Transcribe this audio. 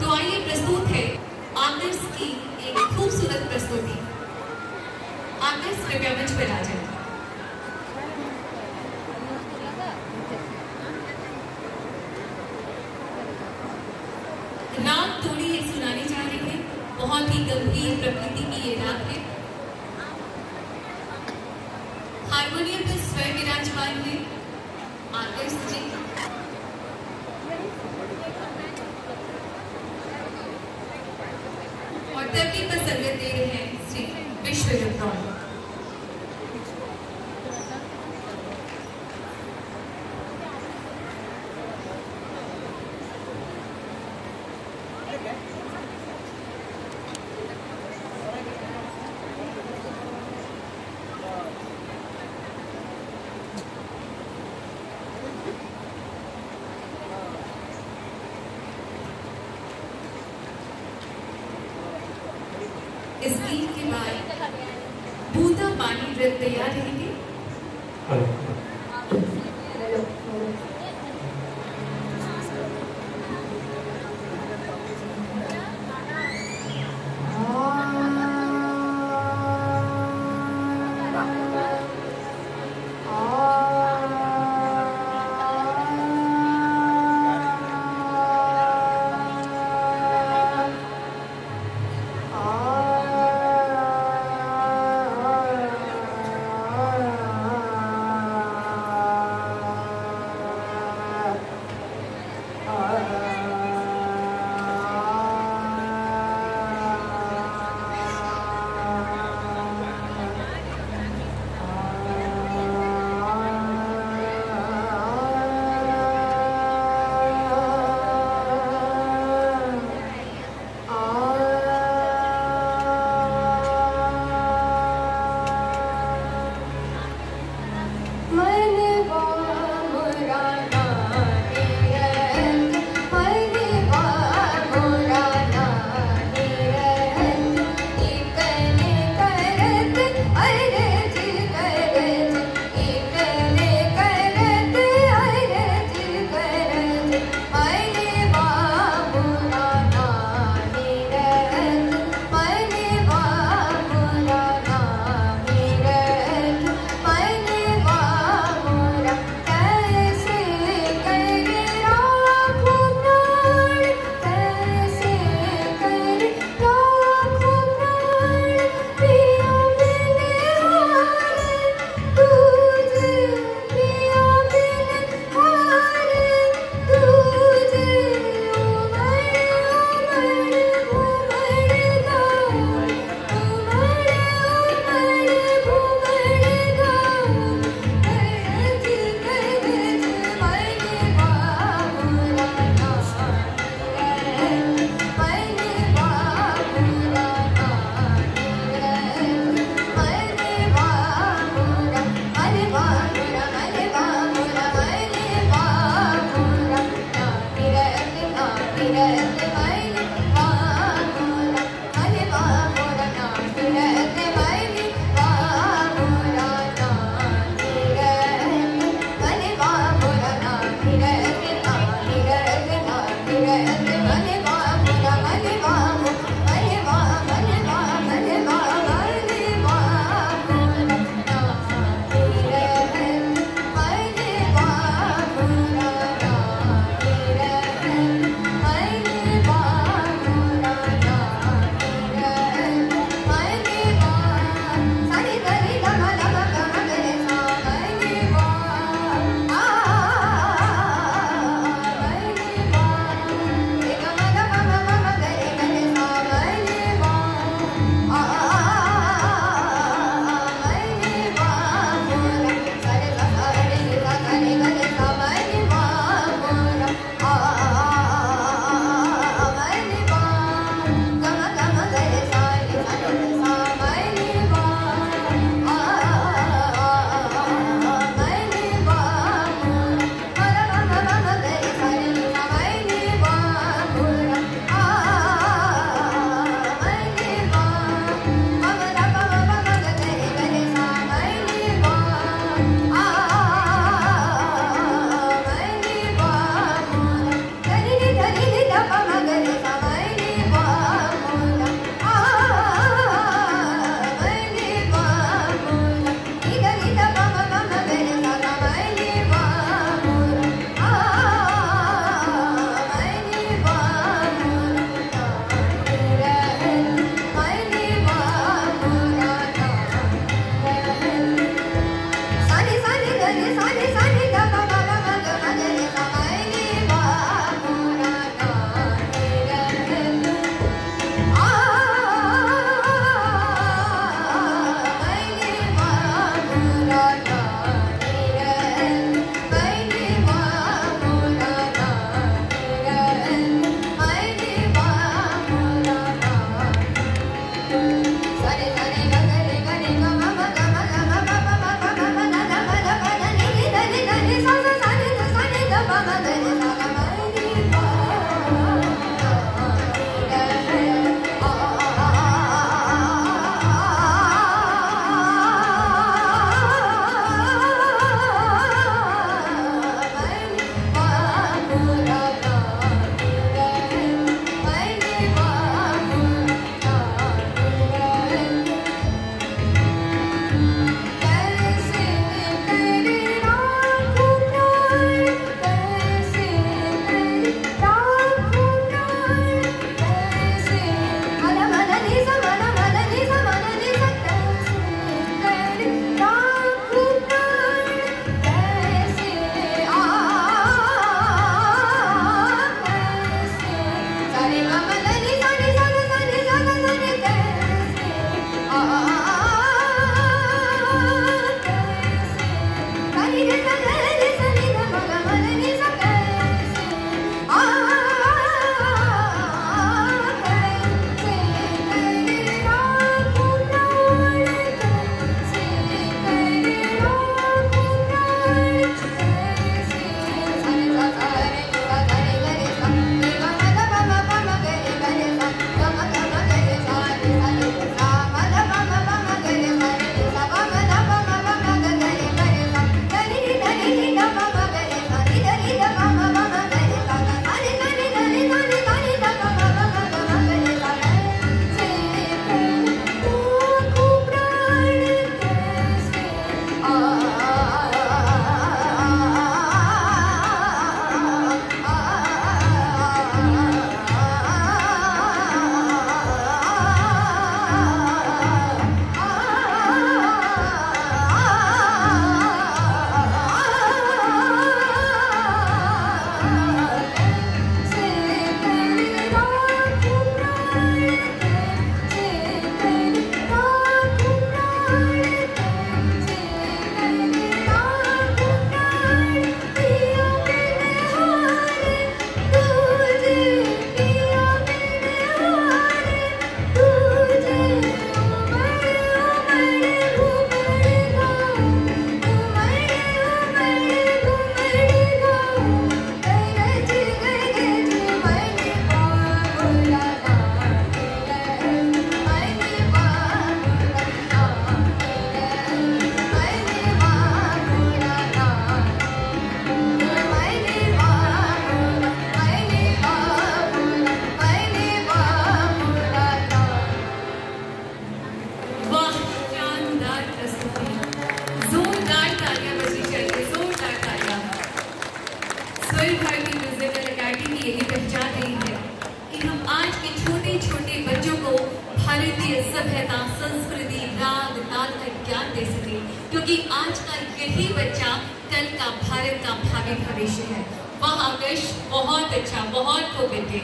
तो आइए प्रस्तुत है आदर्श की एक खूबसूरत प्रस्तुति। आदर्श कृपया मंच पर आ जाए राग थोड़ी ये सुनाने जा रहे हैं। बहुत ही गंभीर प्रकृति की ये राग है। हारमोनियम पर स्वयं विराजमान है आदर्श जी। तबली पर दे रहे हैं। पानी तैयार रहेंगे Yeah. भारतीय सभ्यता संस्कृति, राग, ताल का ज्ञान दे सके, क्योंकि आज का यही बच्चा कल का भारत का भावी भविष्य है। वह आकर्ष बहुत अच्छा बहुत खूब बेटे